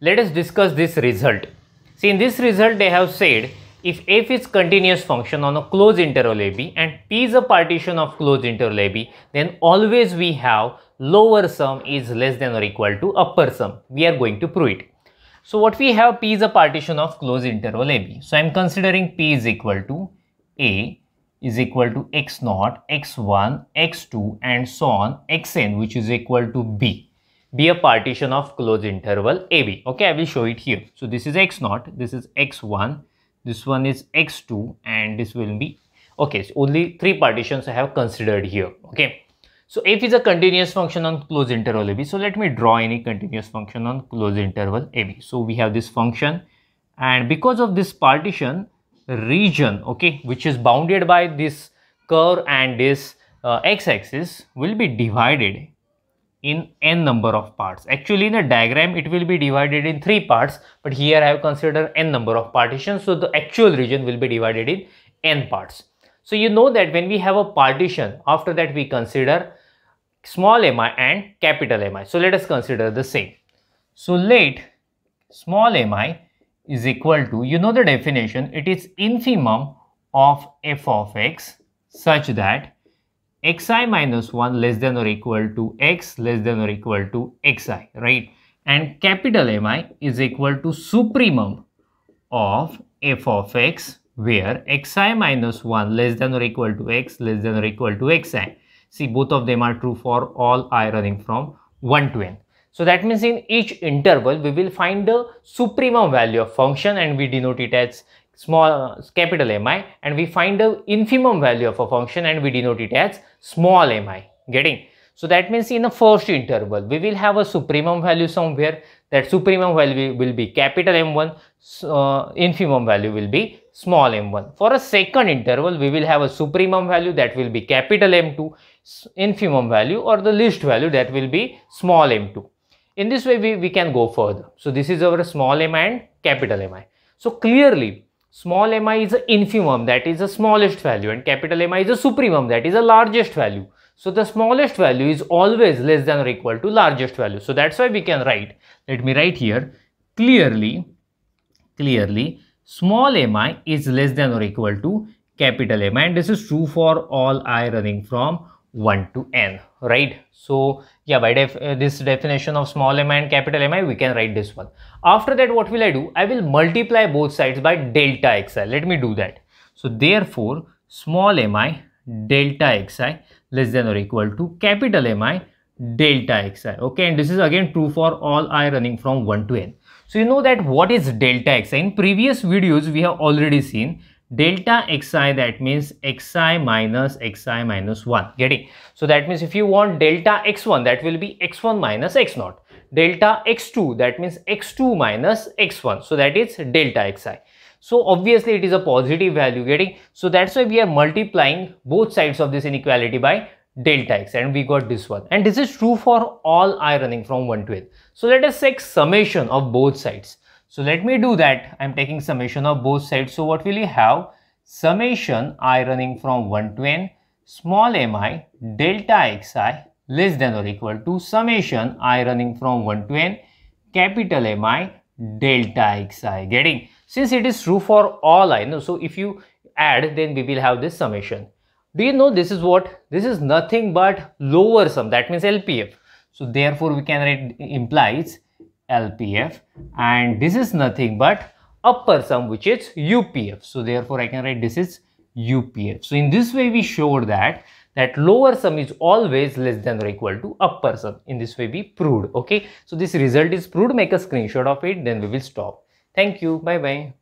let us discuss this result. See in this result they have said if f is continuous function on a closed interval ab and p is a partition of closed interval ab then always we have lower sum is less than or equal to upper sum. We are going to prove it. So what we have p is a partition of closed interval ab. So I am considering p is equal to a is equal to x naught, x1, x2 and so on xn which is equal to b be a partition of closed interval AB. Okay, I will show it here. So this is x naught, this is x1, this one is x2 and this will be, okay, so only three partitions I have considered here. Okay, so f is a continuous function on closed interval AB. So let me draw any continuous function on closed interval AB. So we have this function and because of this partition region, okay, which is bounded by this curve and this uh, x-axis will be divided in n number of parts. Actually in a diagram it will be divided in three parts but here I have considered n number of partitions so the actual region will be divided in n parts. So you know that when we have a partition after that we consider small mi and capital Mi. So let us consider the same. So let small mi is equal to you know the definition it is infimum of f of x such that xi minus 1 less than or equal to x less than or equal to xi, right? And capital Mi is equal to supremum of f of x where xi minus 1 less than or equal to x less than or equal to xi. See both of them are true for all i running from 1 to n. So that means in each interval we will find the supremum value of function and we denote it as small uh, capital Mi and we find the infimum value of a function and we denote it as small mi getting? So that means in the first interval we will have a supremum value somewhere. That supremum value will be capital m1 uh, infimum value will be small m1 for a second interval we will have a supremum value that will be capital m2 infimum value or the least value that will be small m2 in this way we, we can go further. So this is our small mi and capital mi so clearly small mi is the infimum that is the smallest value and capital Mi is the supremum that is the largest value. So the smallest value is always less than or equal to largest value. So that's why we can write, let me write here, clearly, clearly small mi is less than or equal to capital Mi and this is true for all i running from 1 to n, right? So yeah, by def uh, this definition of small mi and capital Mi, we can write this one. After that, what will I do? I will multiply both sides by delta xi. Let me do that. So therefore, small mi delta xi less than or equal to capital Mi delta xi. Okay, and this is again true for all i running from 1 to n. So you know that what is delta xi? In previous videos, we have already seen delta xi that means xi minus xi minus 1 getting? So that means if you want delta x1 that will be x1 minus x 0 delta x2 that means x2 minus x1 so that is delta xi. So obviously it is a positive value. Getting? So that's why we are multiplying both sides of this inequality by delta x and we got this one. And this is true for all i running from 1 to n. So let us take summation of both sides so let me do that. I'm taking summation of both sides. So what will you have? Summation i running from 1 to n small mi delta xi less than or equal to summation i running from 1 to n capital Mi delta xi. Getting? Since it is true for all i know. So if you add then we will have this summation. Do you know this is what? This is nothing but lower sum. That means LPF. So therefore we can write implies LPF and this is nothing but upper sum which is UPF. So therefore I can write this is UPF. So in this way we showed that that lower sum is always less than or equal to upper sum. In this way we proved okay. So this result is proved make a screenshot of it then we will stop. Thank you. Bye bye.